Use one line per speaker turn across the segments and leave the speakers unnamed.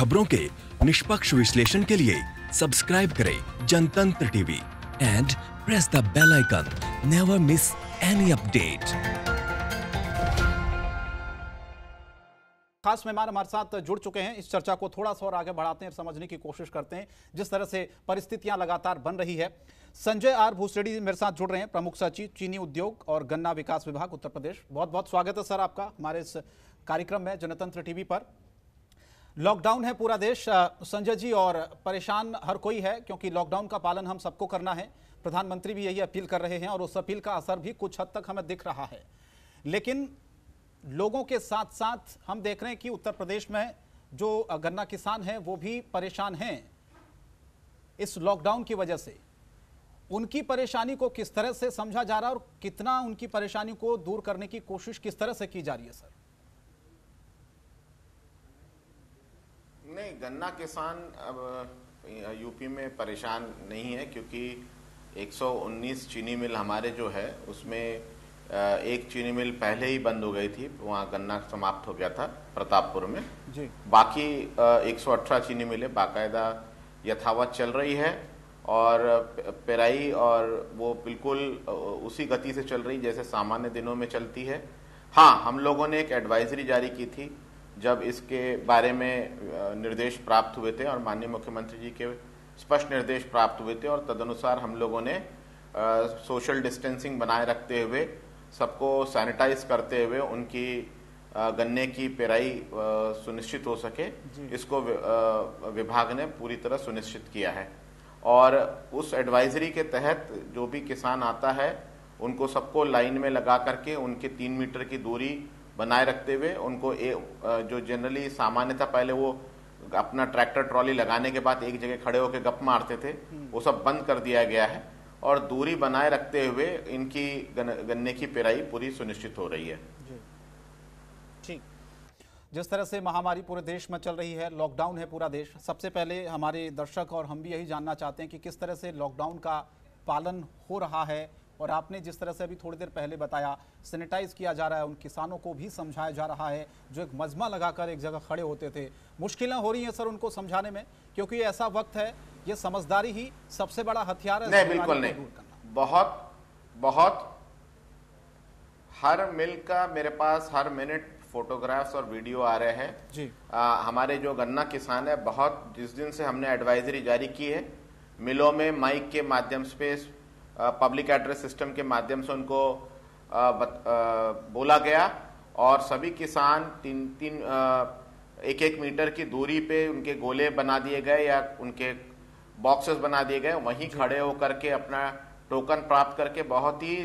खबरों के निष्पक्ष विश्लेषण के लिए सब्सक्राइब करें Jantantra TV and press the bell icon never miss any update
खास मेहमान हमारे साथ जुड़ चुके हैं। इस चर्चा को थोड़ा सा और आगे बढ़ाते हैं समझने की कोशिश करते हैं, जिस तरह से परिस्थितियाँ लगातार बन रही है। संजय आर भूसरेडी मेरे साथ जुड़ रहे हैं, प्रमुख सचिव, चीनी उद्योग और गन्ना विकास विभाग, उत्तर प्रदेश। बहुत बहुत स्वागत है सर आपका हमारे इस कार्यक्रम में जनतंत्र टीवी पर। लॉकडाउन है पूरा देश। संजय जी, और परेशान हर कोई है, क्योंकि लॉकडाउन का पालन हम सबको करना है। प्रधानमंत्री भी यही अपील कर रहे हैं, और उस अपील का असर भी कुछ हद तक हमें दिख रहा है। लेकिन लोगों के साथ साथ हम देख रहे हैं कि उत्तर प्रदेश में जो गन्ना किसान हैं, वो भी परेशान हैं। इस लॉकडाउन की वजह से उनकी परेशानी को किस तरह से समझा जा रहा है, और कितना उनकी परेशानी को दूर करने की कोशिश किस तरह से की जा रही है, सर?
नहीं गन्ना किसान अब यूपी में परेशान नहीं है क्योंकि 119 चीनी मिल हमारे जो है उसमें एक चीनी मिल पहले ही बंद हो गई थी वहाँ गन्ना समाप्त हो गया था प्रतापपुर में।
जी।
बाकी 118 चीनी मिलें बाकायदा यथावत चल रही है और पेराई और वो बिल्कुल उसी गति से चल रही जैसे सामान्य दिनों में चलती है। हाँ हम लोगों ने एक एडवाइजरी जारी की थी जब इसके बारे में निर्देश प्राप्त हुए थे और माननीय मुख्यमंत्री जी के स्पष्ट निर्देश प्राप्त हुए थे और तदनुसार हम लोगों ने आ, सोशल डिस्टेंसिंग बनाए रखते हुए सबको सैनिटाइज करते हुए उनकी आ, गन्ने की पेराई सुनिश्चित हो सके। इसको विभाग ने पूरी तरह सुनिश्चित किया है। और उस एडवाइजरी के तहत जो भी किसान आता है उनको सबको लाइन में लगा करके उनके तीन मीटर की दूरी बनाए रखते हुए उनको ए, जो जनरली सामान्यतः पहले वो अपना ट्रैक्टर ट्रॉली लगाने के बाद एक जगह खड़े होकर गप मारते थे वो सब बंद कर दिया गया है और दूरी बनाए रखते हुए इनकी गन्ने की पेराई पूरी सुनिश्चित हो रही है।
ठीक। जिस तरह से महामारी पूरे देश में चल रही है लॉकडाउन है पूरा देश सबसे पहले हमारे दर्शक और हम भी यही जानना चाहते हैं कि किस तरह से लॉकडाउन का पालन हो रहा है और आपने जिस तरह से अभी थोड़ी देर पहले बताया सैनिटाइज किया जा रहा है उन किसानों को भी समझाया जा रहा है जो एक मजमा लगाकर एक जगह खड़े होते थे। मुश्किलें हो रही हैं सर उनको समझाने में क्योंकि ऐसा वक्त है ये समझदारी ही सबसे बड़ा हथियार है
नहीं बिल्कुल नहीं। बहुत बहुत हर मिल का मेरे पास हर मिनट फोटोग्राफ्स और वीडियो आ रहे हैं।
जी।
आ, हमारे जो गन्ना किसान है बहुत जिस दिन से हमने एडवाइजरी जारी की है मिलों में माइक के माध्यम से पब्लिक एड्रेस सिस्टम के माध्यम से उनको आ, बत, आ, बोला गया और सभी किसान तीन तीन एक एक मीटर की दूरी पे उनके गोले बना दिए गए या उनके बॉक्सेस बना दिए गए। वहीं खड़े होकर के अपना टोकन प्राप्त करके बहुत ही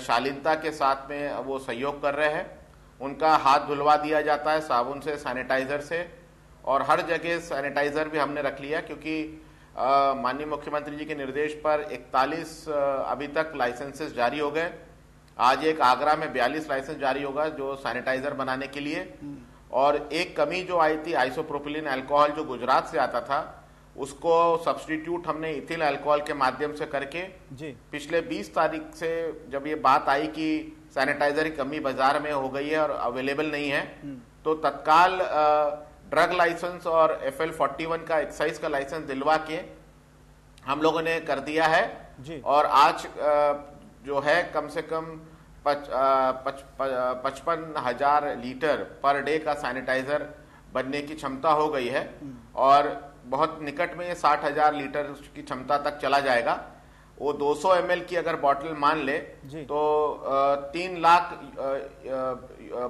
शालीनता के साथ में वो सहयोग कर रहे हैं। उनका हाथ धुलवा दिया जाता है साबुन से सैनिटाइजर से और हर जगह सैनिटाइजर भी हमने रख लिया क्योंकि माननीय मुख्यमंत्री जी के निर्देश पर 41 अभी तक लाइसेंसेस जारी हो गए। आज एक आगरा में 42 लाइसेंस जारी होगा जो सैनिटाइजर बनाने के लिए। और एक कमी जो आई थी आइसोप्रोपिलिन अल्कोहल जो गुजरात से आता था उसको सब्सटीट्यूट हमने इथिल अल्कोहल के माध्यम से करके
जी।
पिछले 20 तारीख से जब ये बात आई कि सैनिटाइजर की कमी बाज़ार में हो गई है और अवेलेबल नहीं है तो तत्काल ड्रग लाइसेंस और एफ़ एल फोर्टी वन का एक्साइज का लाइसेंस दिलवा के हम लोगों ने कर दिया है।
जी।
और आज जो है कम से कम पच, पच, पचपन हज़ार लीटर पर डे का सैनिटाइजर बनने की क्षमता हो गई है। और बहुत निकट में ये साठ हज़ार लीटर की क्षमता तक चला जाएगा। वो 200 ml की अगर बॉटल मान ले तो तीन लाख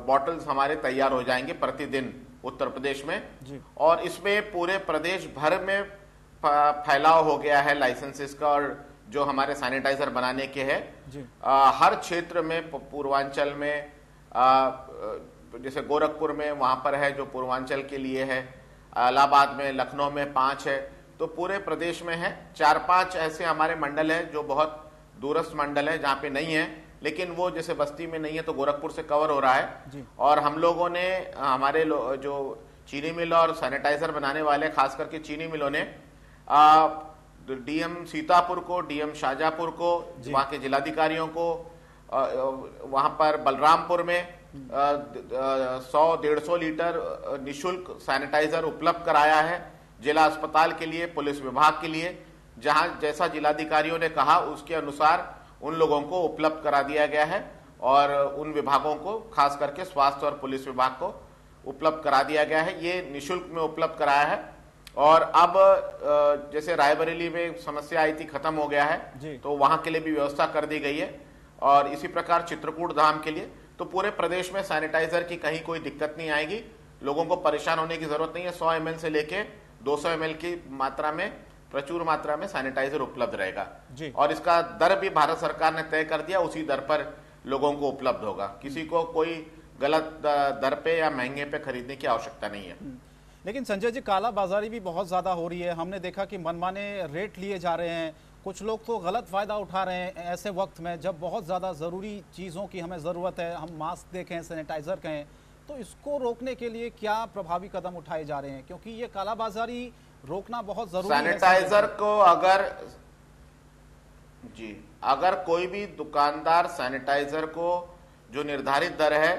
बॉटल्स हमारे तैयार हो जाएँगे प्रतिदिन। उत्तर प्रदेश में। और इसमें पूरे प्रदेश भर में फैलाव हो गया है लाइसेंसेस का और जो हमारे सैनिटाइजर बनाने के हैं। हर क्षेत्र में पूर्वांचल में आ, जैसे गोरखपुर में वहाँ पर है जो पूर्वांचल के लिए है। इलाहाबाद में लखनऊ में पाँच है। तो पूरे प्रदेश में है। चार पाँच ऐसे हमारे मंडल है जो बहुत दूरस्थ मंडल है जहाँ पे नहीं है। लेकिन वो जैसे बस्ती में नहीं है तो गोरखपुर से कवर हो रहा है। और हम लोगों ने हमारे लो, जो चीनी मिल और सैनिटाइजर बनाने वाले खास करके चीनी मिलों ने डीएम सीतापुर को डीएम शाहजहापुर को वहाँ के जिलाधिकारियों को वहाँ पर बलरामपुर में सौ डेढ़ सौ लीटर निशुल्क सैनिटाइजर उपलब्ध कराया है जिला अस्पताल के लिए पुलिस विभाग के लिए जहाँ जैसा जिलाधिकारियों ने कहा उसके अनुसार उन लोगों को उपलब्ध करा दिया गया है और उन विभागों को खास करके स्वास्थ्य और पुलिस विभाग को उपलब्ध करा दिया गया है। ये निशुल्क में उपलब्ध कराया है। और अब जैसे रायबरेली में समस्या आई थी खत्म हो गया है तो वहाँ के लिए भी व्यवस्था कर दी गई है। और इसी प्रकार चित्रकूट धाम के लिए तो पूरे प्रदेश में सैनिटाइजर की कहीं कोई दिक्कत नहीं आएगी। लोगों को परेशान होने की ज़रूरत नहीं है। सौ एम से लेके दो सौ की मात्रा में प्रचुर मात्रा में सैनिटाइजर उपलब्ध रहेगा। जी। और इसका दर भी भारत सरकार ने तय कर दिया उसी दर पर लोगों को उपलब्ध होगा। किसी को कोई गलत दर पे या महँगे पे खरीदने की आवश्यकता नहीं है। हम्म।
लेकिन संजय जी काला बाजारी भी बहुत ज़्यादा हो रही है। हमने देखा कि मनमाने रेट लिए जा रहे हैं। कुछ लोग तो गलत फ़ायदा उठा रहे हैं ऐसे वक्त में जब बहुत ज़्यादा ज़रूरी चीज़ों की हमें ज़रूरत है हम मास्क देखें सैनिटाइजर कहें तो इसको रोकने के लिए क्या प्रभावी कदम उठाए जा रहे हैं? क्योंकि ये कालाबाजारी रोकना बहुत ज़रूरी
है सैनिटाइजर को अगर जी अगर कोई भी दुकानदार सैनिटाइजर को जो निर्धारित दर है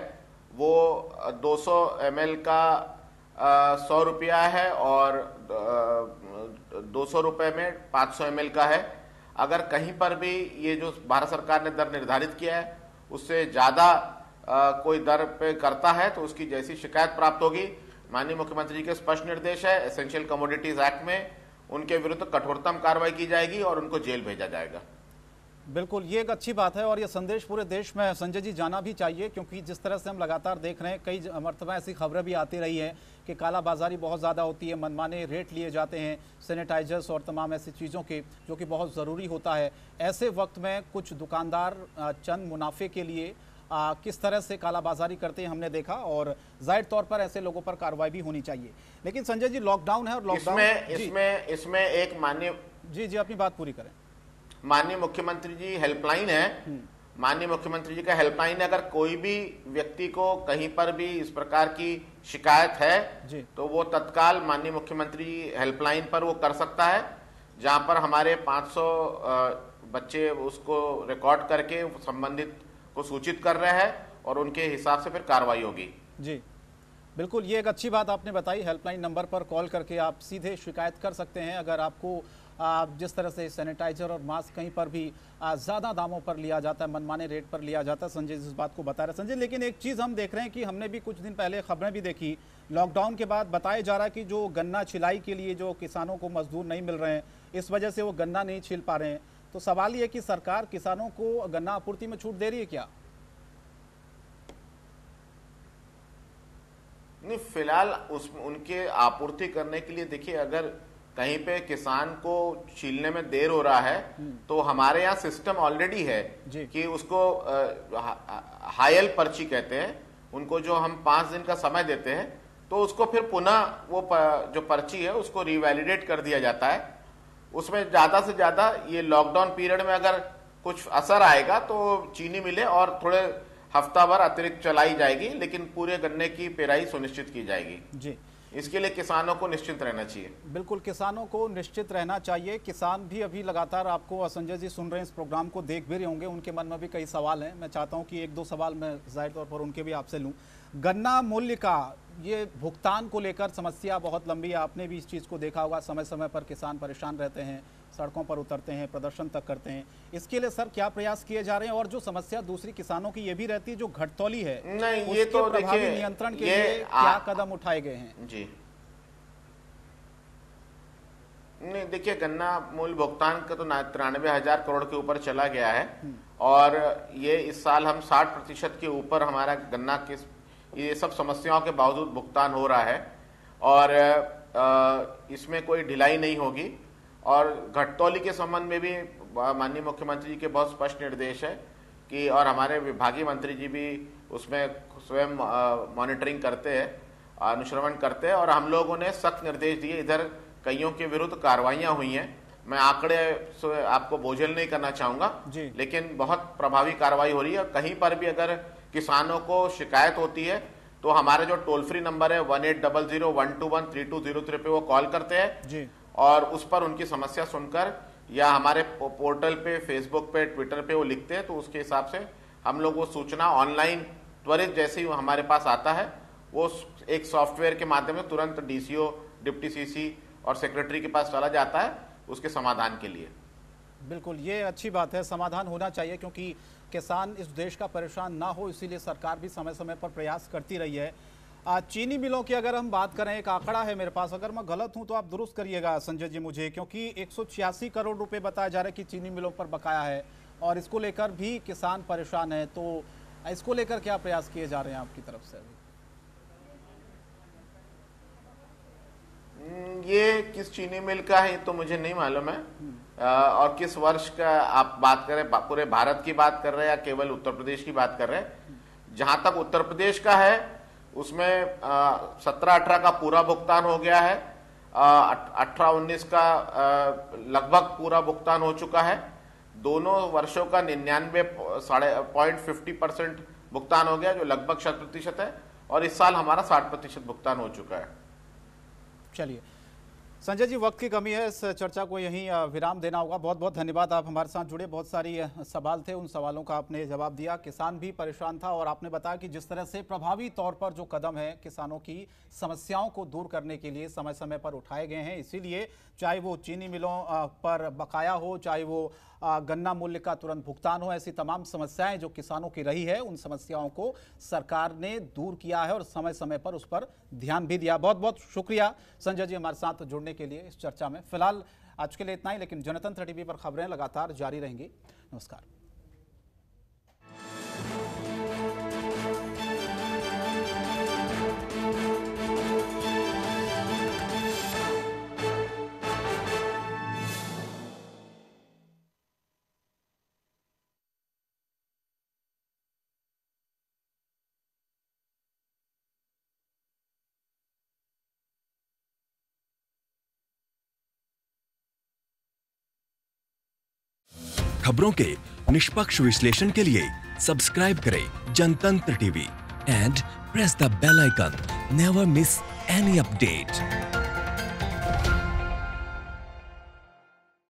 वो 200 ml का सौ रुपया है और दो सौ रुपये में 500 सौ का है। अगर कहीं पर भी ये जो भारत सरकार ने दर निर्धारित किया है उससे ज़्यादा कोई दर पे करता है तो उसकी जैसी शिकायत प्राप्त होगी। माननीय मुख्यमंत्री के स्पष्ट निर्देश है एसेंशियल कमोडिटीज एक्ट में उनके विरुद्ध कठोरतम कार्रवाई की जाएगी और उनको जेल भेजा जाएगा।
बिल्कुल, ये एक अच्छी बात है और ये संदेश पूरे देश में, संजय जी, जाना भी चाहिए क्योंकि जिस तरह से हम लगातार देख रहे हैं, कई मरतबा ऐसी खबरें भी आती रही हैं कि कालाबाजारी बहुत ज़्यादा होती है, मनमाने रेट लिए जाते हैं सैनिटाइजर्स और तमाम ऐसी चीज़ों के, जो कि बहुत ज़रूरी होता है। ऐसे वक्त में कुछ दुकानदार चंद मुनाफे के लिए आ, किस तरह से कालाबाजारी करते हैं हमने देखा और ज़ाहिर तौर पर ऐसे लोगों पर कार्रवाई भी होनी चाहिए। लेकिन संजय जी लॉकडाउन है और लॉकडाउन
इसमें इसमें इसमें एक मान्य
जी जी अपनी बात पूरी करें।
माननीय मुख्यमंत्री जी हेल्पलाइन है। हम्म। माननीय मुख्यमंत्री जी का हेल्पलाइन है अगर कोई भी व्यक्ति को कहीं पर भी इस प्रकार की शिकायत है तो वो तत्काल माननीय मुख्यमंत्री हेल्पलाइन पर वो कर सकता है जहाँ पर हमारे 500 बच्चे उसको रिकॉर्ड करके संबंधित को सूचित कर रहे हैं और उनके हिसाब से फिर कार्रवाई होगी।
जी। बिल्कुल, ये एक अच्छी बात आपने बताई। हेल्पलाइन नंबर पर कॉल करके आप सीधे शिकायत कर सकते हैं। अगर आपको जिस तरह से सैनिटाइजर और मास्क कहीं पर भी ज़्यादा दामों पर लिया जाता है, मनमाने रेट पर लिया जाता है, संजय इस बात को बता रहे संजय, लेकिन एक चीज़ हम देख रहे हैं कि हमने भी कुछ दिन पहले खबरें भी देखी। लॉकडाउन के बाद बताया जा रहा है कि जो गन्ना छिलाई के लिए जो किसानों को मजदूर नहीं मिल रहे हैं, इस वजह से वो गन्ना नहीं छिल पा रहे हैं। तो सवाल ये कि सरकार किसानों को गन्ना आपूर्ति में छूट दे रही है क्या?
नहीं फ़िलहाल उस उनके आपूर्ति करने के लिए देखिए अगर कहीं पे किसान को छीलने में देर हो रहा है तो हमारे यहाँ सिस्टम ऑलरेडी है कि उसको हायल पर्ची कहते हैं उनको जो हम पाँच दिन का समय देते हैं तो उसको फिर पुनः वो जो पर्ची है उसको रिवैलिडेट कर दिया जाता है। उसमें ज़्यादा से ज़्यादा ये लॉकडाउन पीरियड में अगर कुछ असर आएगा तो चीनी मिले और थोड़े हफ़्ता भर अतिरिक्त चलाई जाएगी लेकिन पूरे गन्ने की पेराई सुनिश्चित की जाएगी। जी। इसके लिए किसानों को निश्चित रहना चाहिए।
बिल्कुल किसानों को निश्चित रहना चाहिए। किसान भी अभी लगातार आपको संजय जी सुन रहे हैं इस प्रोग्राम को देख भी रहे होंगे। उनके मन में भी कई सवाल हैं। मैं चाहता हूँ कि एक दो सवाल मैं ज़ाहिर तौर पर उनके भी आपसे लूँ। गन्ना मूल्य का ये भुगतान को लेकर समस्या बहुत लंबी है। आपने भी इस चीज़ को देखा होगा समय समय पर किसान परेशान रहते हैं सड़कों पर उतरते हैं प्रदर्शन तक करते हैं। इसके लिए सर क्या प्रयास किए जा रहे हैं? और जो समस्या दूसरी किसानों की ये भी रहती है जो घटतौली है
नहीं ये तो प्रभावी
नियंत्रण के लिए क्या कदम उठाए गए हैं?
जी। नहीं देखिए गन्ना मूल भुगतान का तो तिरानवे हज़ार करोड़ के ऊपर चला गया है। हम्म। और ये इस साल हम 60 प्रतिशत के ऊपर हमारा गन्ना किस ये सब समस्याओं के बावजूद भुगतान हो रहा है और इसमें कोई ढिलाई नहीं होगी। और घटतौली के संबंध में भी माननीय मुख्यमंत्री जी के बहुत स्पष्ट निर्देश है कि और हमारे विभागीय मंत्री जी भी उसमें स्वयं मॉनिटरिंग करते हैं अनुश्रवण करते हैं और हम लोगों ने सख्त निर्देश दिए। इधर कईयों के विरुद्ध कार्रवाइयाँ हुई हैं। मैं आंकड़े आपको बोझल नहीं करना चाहूँगा लेकिन बहुत प्रभावी कार्रवाई हो रही है। कहीं पर भी अगर किसानों को शिकायत होती है तो हमारे जो टोल फ्री नंबर है one eight double zero one two one three two zero three पे वो कॉल करते हैं। और उस पर उनकी समस्या सुनकर या हमारे पोर्टल पे फेसबुक पे ट्विटर पे वो लिखते हैं तो उसके हिसाब से हम लोग वो सूचना ऑनलाइन त्वरित जैसे ही हमारे पास आता है वो एक सॉफ्टवेयर के माध्यम से तुरंत डीसीओ डिप्टी सीसी और सेक्रेटरी के पास चला जाता है उसके समाधान के लिए।
बिल्कुल ये अच्छी बात है समाधान होना चाहिए क्योंकि किसान इस देश का परेशान ना हो इसीलिए सरकार भी समय समय पर प्रयास करती रही है। चीनी मिलों की अगर हम बात करें एक आंकड़ा है मेरे पास अगर मैं गलत हूँ तो आप दुरुस्त करिएगा संजय जी मुझे क्योंकि एक सौ छियासी करोड़ रुपए बताया जा रहा है कि चीनी मिलों पर बकाया है और इसको लेकर भी किसान परेशान है तो इसको लेकर क्या प्रयास किए जा रहे हैं आपकी तरफ़ से अभी?
हम्म, ये किस चीनी मिल का है तो मुझे नहीं मालूम है। और किस वर्ष का आप बात करें पूरे भारत की बात कर रहे हैं या केवल उत्तर प्रदेश की बात कर रहे हैं? जहाँ तक उत्तर प्रदेश का है, उसमें सत्रह अठारह का पूरा भुगतान हो गया है अठारह उन्नीस का लगभग पूरा भुगतान हो चुका है। दोनों वर्षों का निन्यानवे साढ़े, पॉइंट फिफ्टी परसेंट भुगतान हो गया, जो लगभग शत प्रतिशत है, और इस साल हमारा साठ प्रतिशत भुगतान हो चुका है।
चलिए संजय जी, वक्त की कमी है। इस चर्चा को यहीं विराम देना होगा। बहुत बहुत धन्यवाद। आप हमारे साथ जुड़े। बहुत सारी सवाल थे। उन सवालों का आपने जवाब दिया। किसान भी परेशान था और आपने बताया कि जिस तरह से प्रभावी तौर पर जो कदम है, किसानों की समस्याओं को दूर करने के लिए समय समय पर उठाए गए हैं। इसीलिए चाहे वो चीनी मिलों पर बकाया हो, चाहे वो गन्ना मूल्य का तुरंत भुगतान हो, ऐसी तमाम समस्याएँ जो किसानों की रही है, उन समस्याओं को सरकार ने दूर किया है और समय समय पर उस पर ध्यान भी दिया। बहुत बहुत शुक्रिया। संजय जी, हमारे साथ जुड़ने के लिए इस चर्चा में। फ़िलहाल आज के लिए इतना ही, लेकिन जनतंत्र टीवी पर खबरें लगातार जारी रहेंगी। नमस्कार।
खबरों के निष्पक्ष विश्लेषण के लिए सब्सक्राइब करें Jantantra TV and press the bell icon. Never miss any update